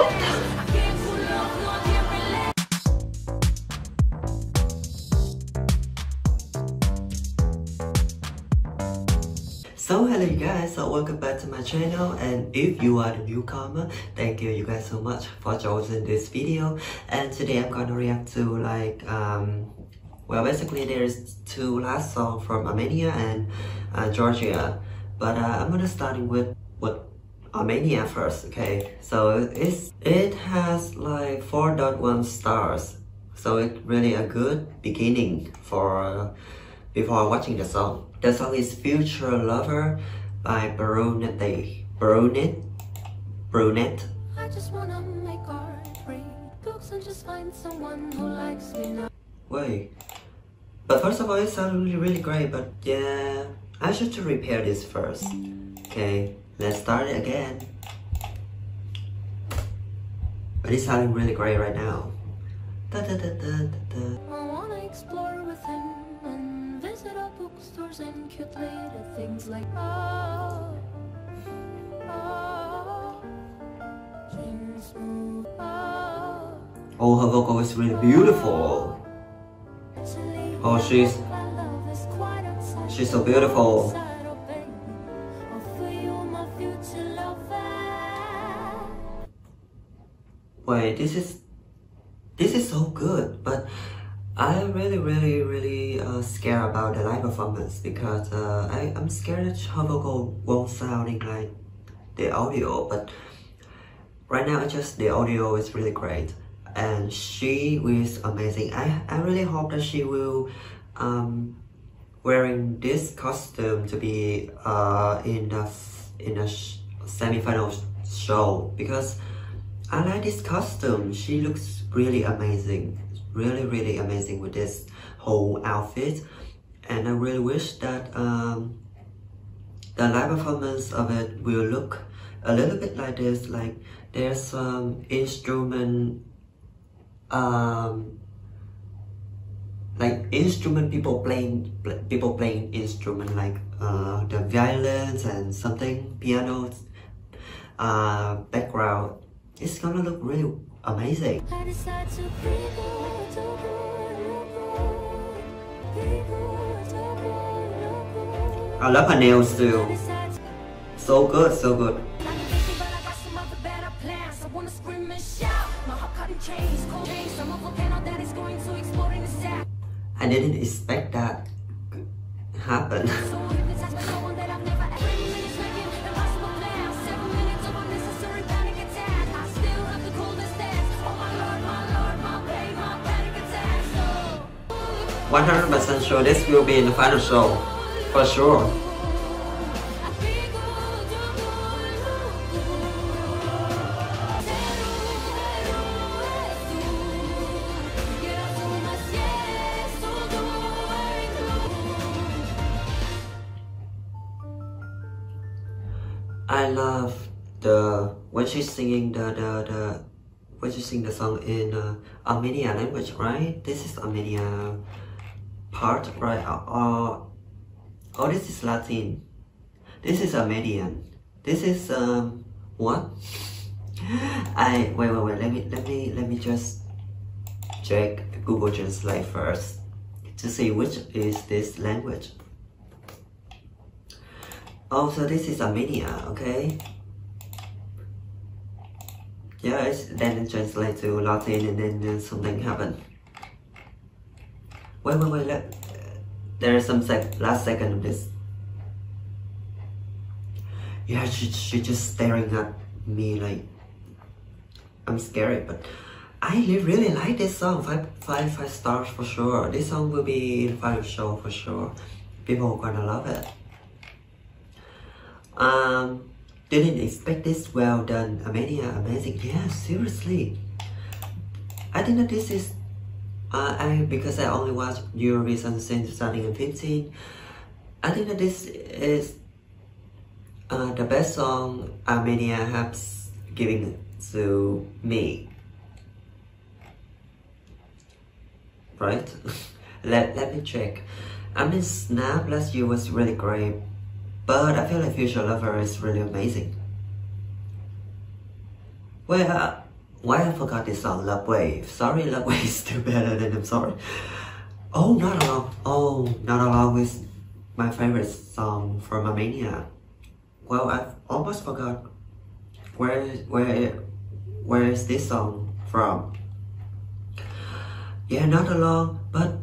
So hello you guys, so welcome back to my channel. And if you are the newcomer, thank you you guys so much for choosing this video. And today I'm gonna react to like um well basically there's two last songs from Armenia and uh, Georgia. But uh, I'm gonna starting with Armenia first okay so it's it has like 4.1 stars so it's really a good beginning for uh, before watching the song the song is Future Lover by Brunette. Brunette? Brunette? I just wanna make art, read books and just find someone who likes me now. Wait. But first of all, it sounds really, really great, but yeah, I should repair this first. Okay, let's start it again. But it's sounding really great right now. Da, da, da. I wanna explore with him and visit our bookstores and cute little things like oh, oh, things move, oh. Oh, her vocal is really beautiful. Oh, she's my love is quite outside. she's so beautiful. This is this is so good, but I'm really, really, really uh, scared about the live performance because uh, I, I'm scared that vocal won't sounding like the audio. But right now, it's just the audio is really great, and she is amazing. I I really hope that she will um, wearing this costume to be uh, in the in a sh- semi-final show because I like this costume. She looks really amazing, really really amazing with this whole outfit, and I really wish that um, the live performance of it will look a little bit like this. Like there's some instrument, um, like instrument people playing pl- people playing instrument like uh, the violins and something pianos, uh, background. It's gonna look really amazing. I love her nails too. So good, so good. 100% sure this will be in the final show. For sure. I love the when she's singing the the the when she sing the song in uh, Armenia language, right? This is Armenia part, right? Uh, uh, oh, this is Latin. This is Armenian. This is um what? I wait wait wait. Let me let me let me just check Google Translate first to see which is this language. Oh, so this is Armenia, okay? Yeah, then it translates to Latin and then something happened. Wait, wait, wait, let, there is some sec, last second of this. Yeah, she, she just staring at me like, I'm scary, but I really like this song, five, five, five stars for sure. This song will be in final show for sure. People are gonna love it. Um, didn't expect this. Well done, Armenia. Amazing. Yeah, seriously. I think that this is. Uh, I because I only watched Eurovision since 2015. I think that this is uh, the best song Armenia has given to me. Right? let let me check. I mean, Snap last year was really great, but I feel like Future Lover is really amazing. Well, why I forgot this song, Love Wave. Sorry, Love Wave is still better than I'm sorry. Oh, Not Alone. Oh, Not Alone is my favorite song from Armenia. Well, I almost forgot where where where is this song from. Yeah, Not Alone, but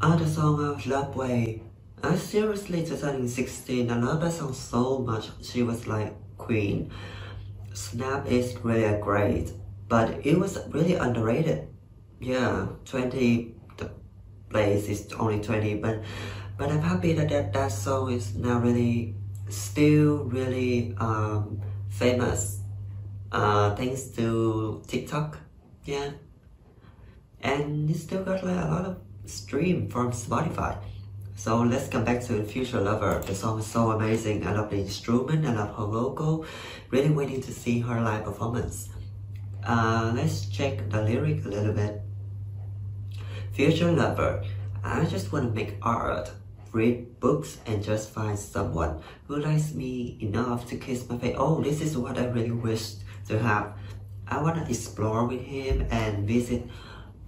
other song of Love Wave. I seriously 2016, I love that song so much. She was like queen. Snap is really great, but it was really underrated. Yeah, 20 the place is only 20, but but I'm happy that that, that song is now really still really um, famous uh, thanks to TikTok. Yeah, and it still got like a lot of stream from Spotify. So let's come back to Future Lover. The song is so amazing. I love the instrument, I love her logo. Really waiting to see her live performance. Uh, let's check the lyric a little bit. Future Lover. I just want to make art, read books, and just find someone who likes me enough to kiss my face. Oh, this is what I really wish to have. I want to explore with him and visit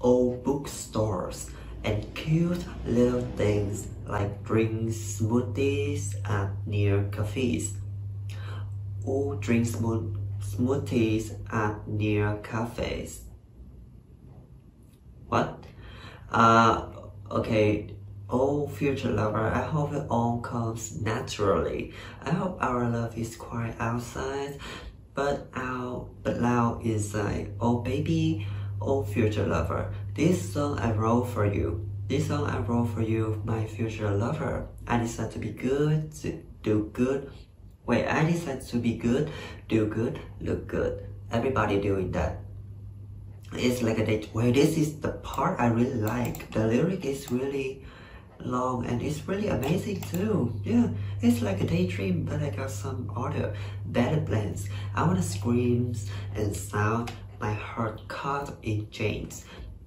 old bookstores and cute little things like drink smoothies at near cafes or drink smo- smoothies at near cafes. What? Uh, okay. Oh, future lover, I hope it all comes naturally. I hope our love is quiet outside, but out, but loud inside. Oh, baby, oh, future lover, this song I wrote for you. This song I wrote for you, my future lover. I decide to be good, to do good. Wait, I decide to be good, do good, look good. Everybody doing that. It's like a day. Well, this is the part I really like. The lyric is really long and it's really amazing too. Yeah, it's like a daydream, but I got some other better plans. I wanna scream and sound my heart caught in chains.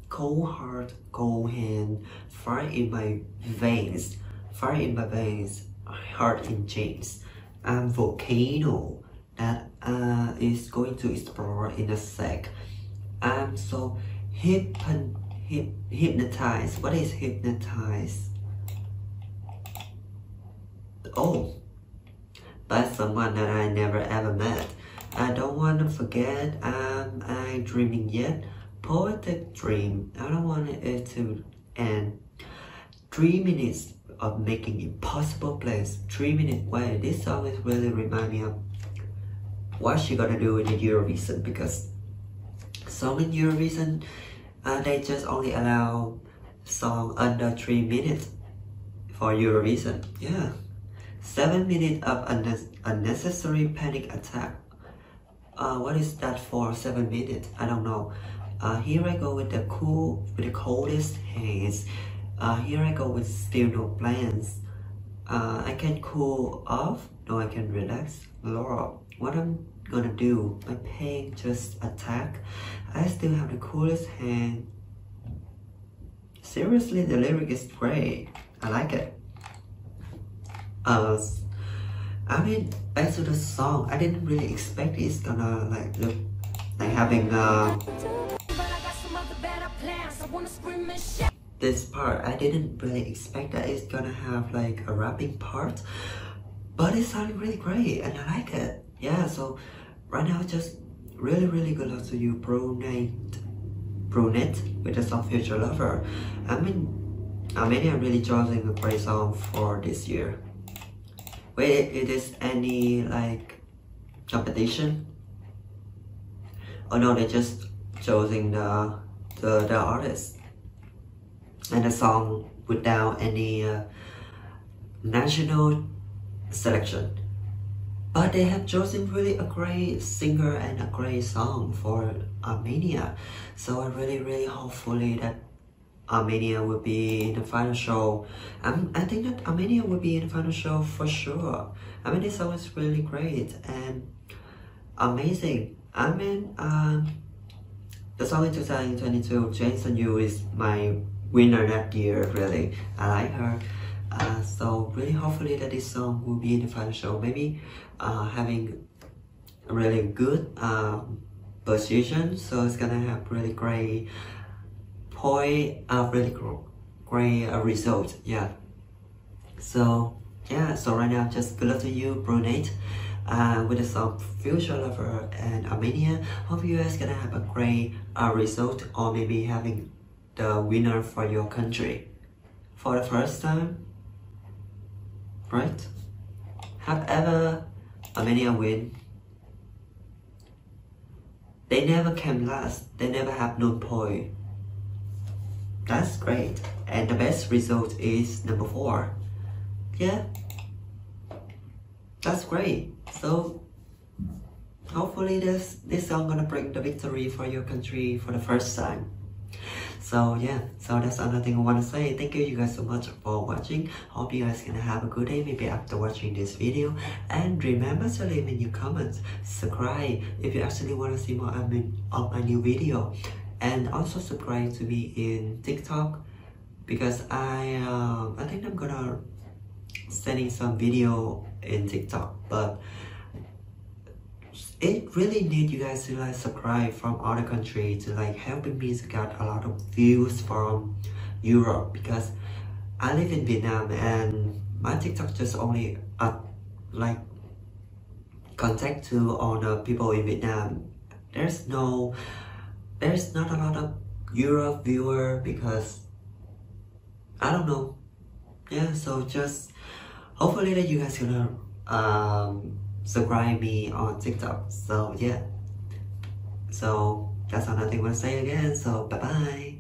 Cold heart, cold hand, fire in my veins, fire in my veins, heart in chains. I'm volcano that uh, is going to explore in a sec. I'm so hypn hyp hypnotized. What is hypnotized? Oh, by someone that I never ever met. I don't want to forget. Am I dreaming yet? Poetic dream. I don't want it to end. Three minutes of making impossible plans. Three minute way. This song is really remind me of what she gonna do in the Eurovision because song in Eurovision uh, they just only allow song under three minutes for Eurovision. Yeah. Seven minutes of unne- unnecessary panic attack. Uh, what is that for? Seven minutes? I don't know. Uh, here I go with the cool, with the coldest hands. Uh, here I go with still no plans. Uh, I can cool off. No, I can relax. Laura, what I'm gonna do? My pain just attack. I still have the coolest hand. Seriously, the lyric is great. I like it. Uh, I mean, as to the song, I didn't really expect it's gonna like look like having uh I. I this part. I didn't really expect that it's gonna have like a rapping part, but it sounded really great and I like it. Yeah, so right now just really really good luck to you, Brunette, Brunette with the song Future Lover. I mean, Armenia really choosing a great song for this year. Wait, is this any like competition? Oh no, they're just choosing the the the artist and a song without any uh, national selection. But they have chosen really a great singer and a great song for Armenia. So I really, really hopefully that Armenia will be in the final show. Um, I think that Armenia will be in the final show for sure. I mean, this song is really great and amazing. I mean, um, the song in 2022, Jason Yu is my winner that year, really. I like her. Uh, so really hopefully that this song will be in the final show. Maybe uh, having a really good um, position, so it's gonna have really great point, uh, really great uh, result. Yeah. So yeah, so right now just good luck to you, Brunette. Uh, with the song Future Lover and Armenia. Hope you guys gonna have a great uh, result or maybe having the winner for your country for the first time. Right? Have ever Armenia win? They never came last. They never have no point. That's great. And the best result is number four. Yeah. That's great. So hopefully this this song gonna bring the victory for your country for the first time. So yeah, so that's another thing I want to say. Thank you you guys so much for watching. Hope you guys gonna have a good day maybe after watching this video. And remember to leave in your comments, subscribe if you actually want to see more of my, new video. And also subscribe to me in TikTok because I uh, I think I'm gonna sending some video in TikTok but it really need you guys to like subscribe from other country to like helping me to get a lot of views from Europe because I live in Vietnam and my TikTok just only uh, like contact to all the people in Vietnam. There's no, there's not a lot of Europe viewer because I don't know. Yeah, so just hopefully that you guys gonna um subscribe me on TikTok. So yeah. So that's another thing I want to say again. So bye bye.